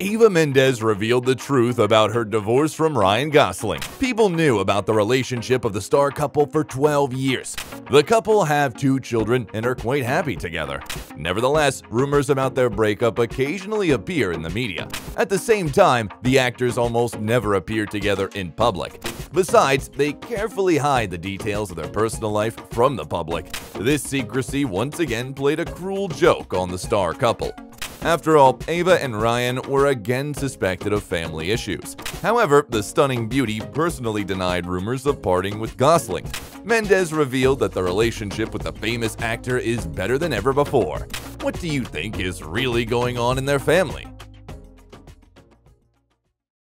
Eva Mendes revealed the truth about her divorce from Ryan Gosling. People knew about the relationship of the star couple for 12 years. The couple have two children and are quite happy together. Nevertheless, rumors about their breakup occasionally appear in the media. At the same time, the actors almost never appear together in public. Besides, they carefully hide the details of their personal life from the public. This secrecy once again played a cruel joke on the star couple. After all, Eva and Ryan were again suspected of family issues. However, the stunning beauty personally denied rumors of parting with Gosling. Mendes revealed that the relationship with the famous actor is better than ever before. What do you think is really going on in their family?